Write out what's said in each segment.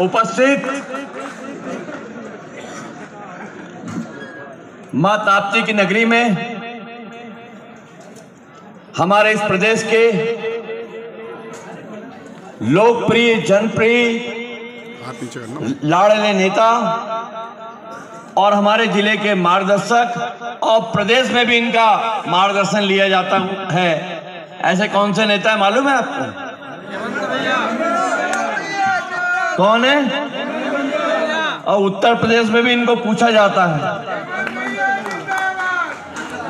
उपस्थित। माँ ताप्ती की नगरी में हमारे इस प्रदेश के लोकप्रिय, जनप्रिय लाड़ले नेता और हमारे ज़िले के मार्गदर्शक और प्रदेश में भी इनका मार्गदर्शन लिया जाता है। ऐसे कौन से नेता है? मालूम है आपको? कौन है? और उत्तर प्रदेश में भी इनको पूछा जाता है।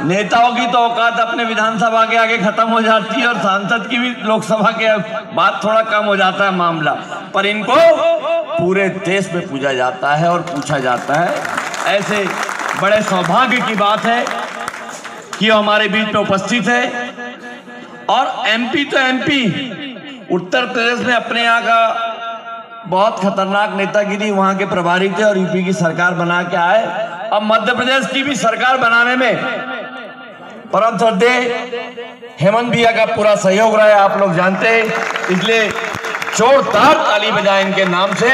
नेताओं की तो औकात अपने विधानसभा के आगे खत्म हो जाती है और सांसद की भी लोकसभा के बाद थोड़ा कम हो जाता है मामला। पर इनको पूरे देश में पूजा जाता है और पूछा जाता है। ऐसे बड़े सौभाग्य की बात है कि हमारे बीच में उपस्थित है। और एमपी तो एमपी उत्तर प्रदेश में अपने यहाँ का बहुत खतरनाक नेतागिरी वहाँ के प्रभारी थे और यूपी की सरकार बना के आए। अब मध्य प्रदेश की भी सरकार बनाने में परम श्रद्धे हेमंत भैया का पूरा सहयोग रहा है, आप लोग जानते हैं। इसलिए जोरदार ताली बजाए इनके नाम से।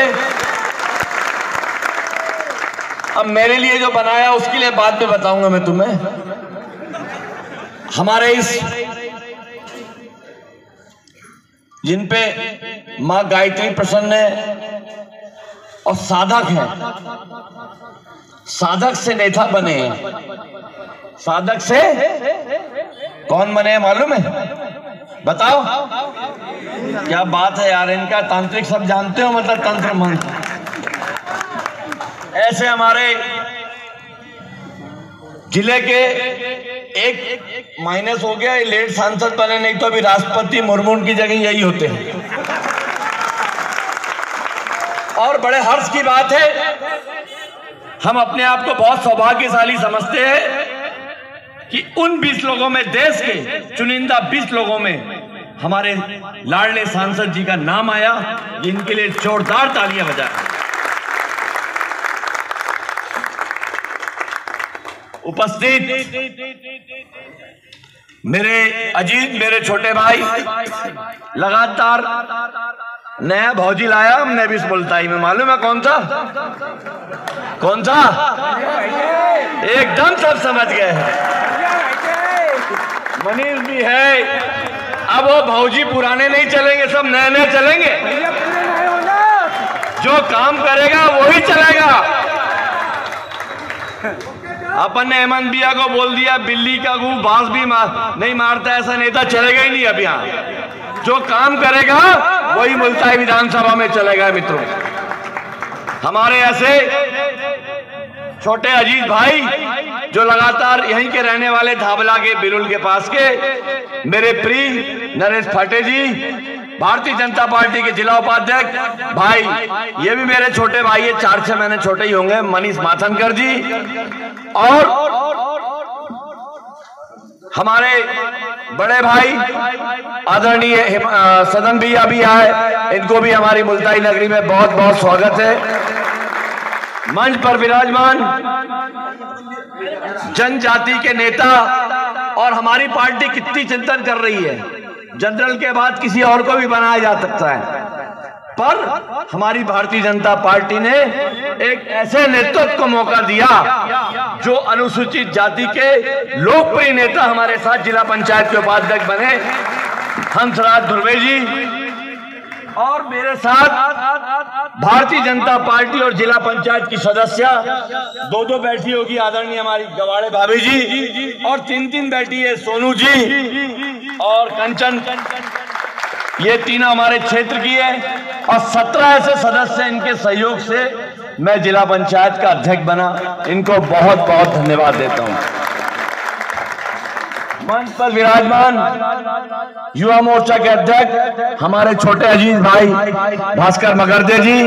अब मेरे लिए जो बनाया, उसके लिए बाद में बताऊँगा मैं तुम्हें। हमारे इस जिन पे माँ गायत्री प्रसन्न है और साधक है। साधक से नेता बने साधक से कौन बने हैं मालूम है? बताओ। क्या बात है यार, इनका तांत्रिक सब जानते हो मतलब तंत्र मंत्र। ऐसे हमारे ज़िले के एक माइनस हो गया लेट सांसद बने, नहीं तो अभी राष्ट्रपति मुर्मू की जगह यही होते हैं। और बड़े हर्ष की बात है, हम अपने आप को बहुत सौभाग्यशाली समझते हैं कि उन 20 लोगों में, देश के चुनिंदा 20 लोगों में हमारे लाडले सांसद जी का नाम आया जिनके लिए जोरदार तालियाँ बजाएँ उपस्थित। मेरे अजीत मेरे छोटे भाई, लगातार नया भौजी लाया हमने भी इस मुल्ताई में। मालूम है कौन सा? कौन सा? एकदम सब समझ गए मनीष भी है। अब वो भौजी पुराने नहीं चलेंगे, सब नए नए चलेंगे। जो काम करेगा, वही चलेगा। अपन ने हेमंत बिया को बोल दिया बिल्ली का गु बाँस भी मार, नहीं मारता ऐसा नेता चलेगा ही नहीं अब यहाँ। जो काम करेगा वही मुल्ताई विधानसभा में चलेगा मित्रों। हमारे ऐसे छोटे अजीत भाई जो लगातार यहीं के रहने वाले धाबला के बिरुल के पास के मेरे प्रिय नरेश फाटे जी भारतीय जनता पार्टी के जिला उपाध्यक्ष। भाई, ये भी मेरे छोटे भाई है, चार, छह महीने छोटे ही होंगे, मनीष माथनकर जी। और हमारे बड़े भाई, आदरणीय सदन भैया भी आए, इनको भी हमारी मुल्ताई नगरी में बहुत बहुत स्वागत है। मंच पर विराजमान जनजाति के नेता और हमारी पार्टी कितनी चिंतन कर रही है। जनरल के बाद किसी और को भी बनाया जा सकता है। पर हमारी भारतीय जनता पार्टी ने एक ऐसे नेतृत्व को मौका दिया जो अनुसूचित जाति के लोकप्रिय नेता हमारे साथ जिला पंचायत के उपाध्यक्ष बने। हंसराज ध्रुवे जी और मेरे साथ भारतीय जनता पार्टी और जिला पंचायत की सदस्य दो दो बैठी होगी आदरणीय हमारी गवाड़े भाभी जी और तीन तीन बैठी है सोनू जी और कंचन। ये तीनों हमारे क्षेत्र की है और सत्रह ऐसे सदस्य इनके सहयोग से मैं जिला पंचायत का अध्यक्ष बना। इनको बहुत बहुत धन्यवाद देता हूँ। मंच पर विराजमान युवा मोर्चा के अध्यक्ष, हमारे छोटे अज़ीज़ भाई, भास्कर मगरदे जी,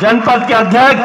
जनपद के अध्यक्ष